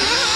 Ah!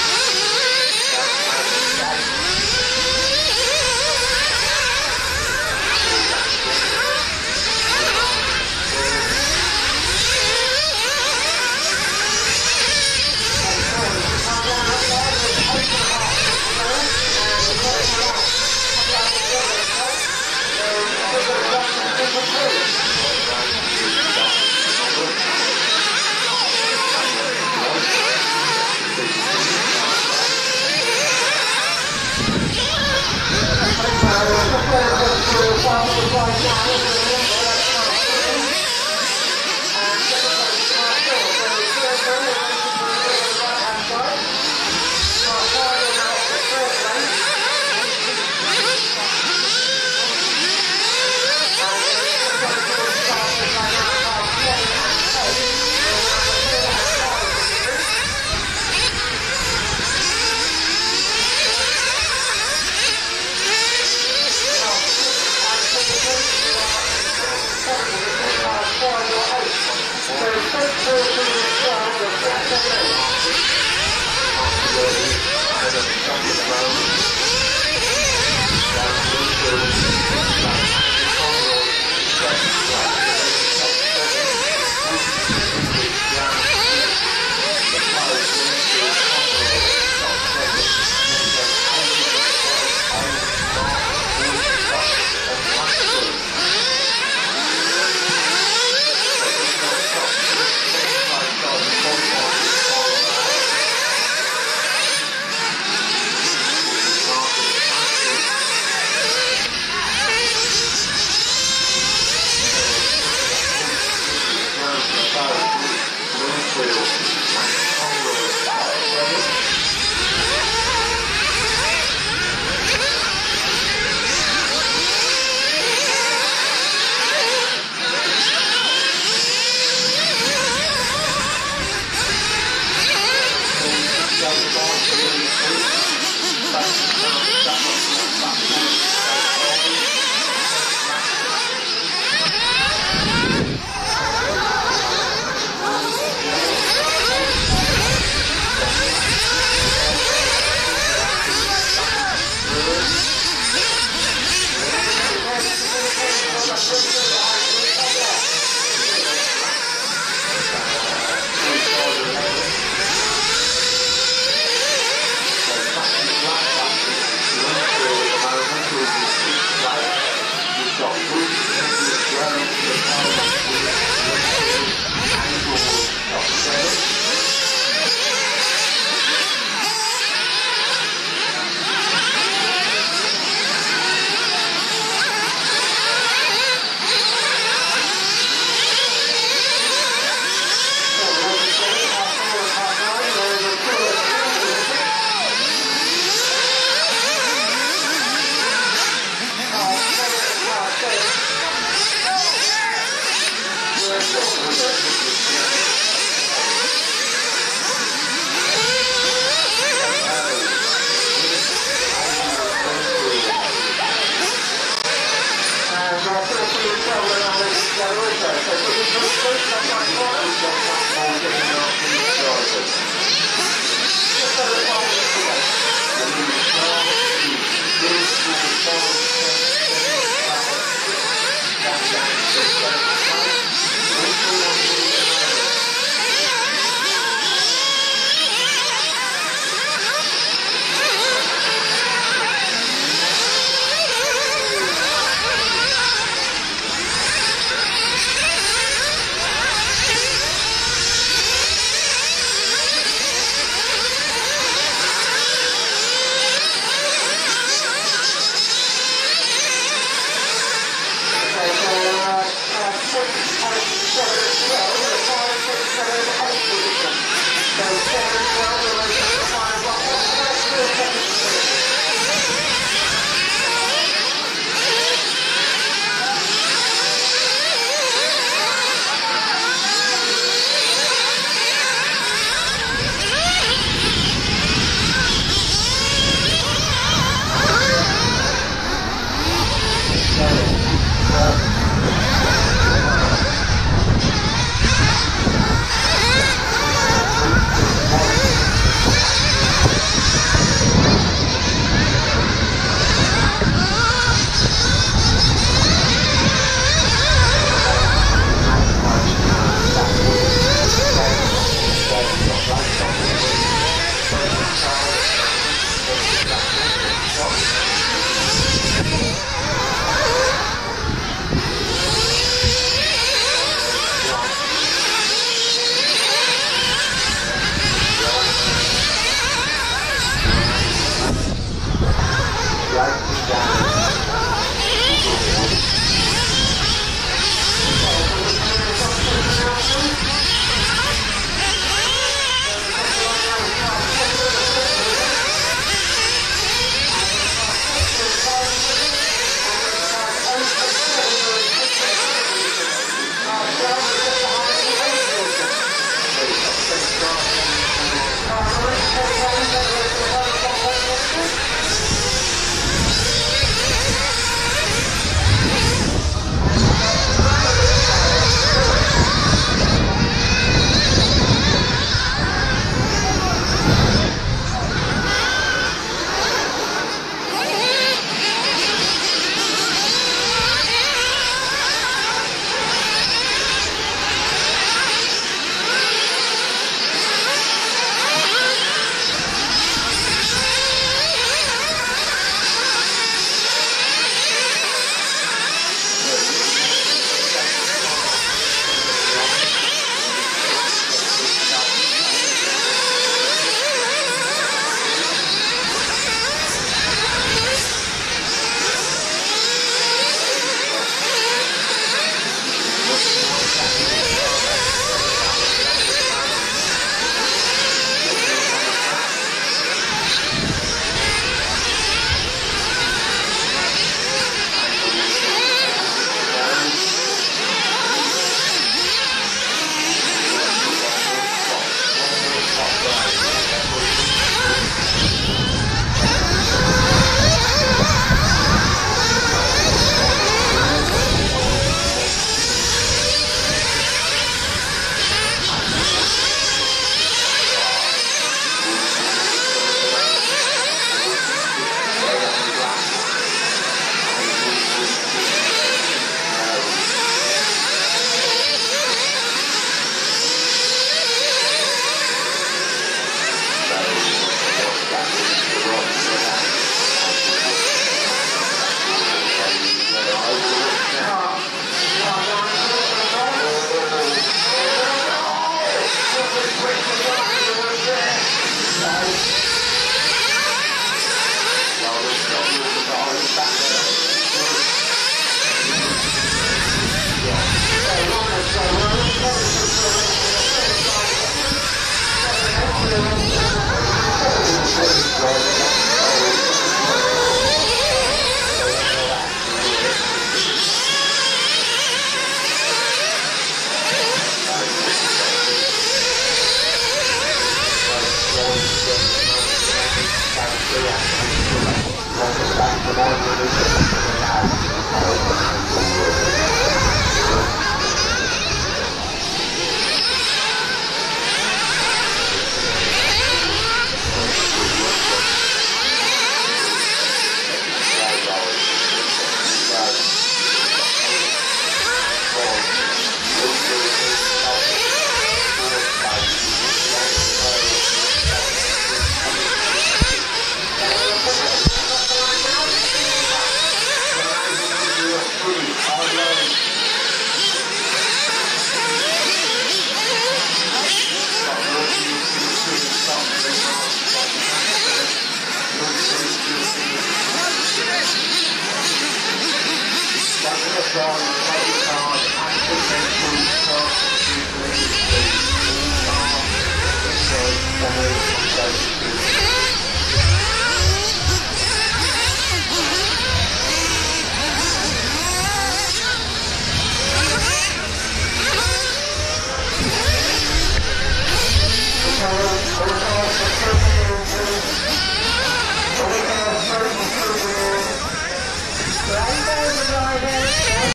Lord.